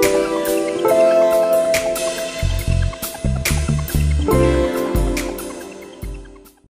Bye.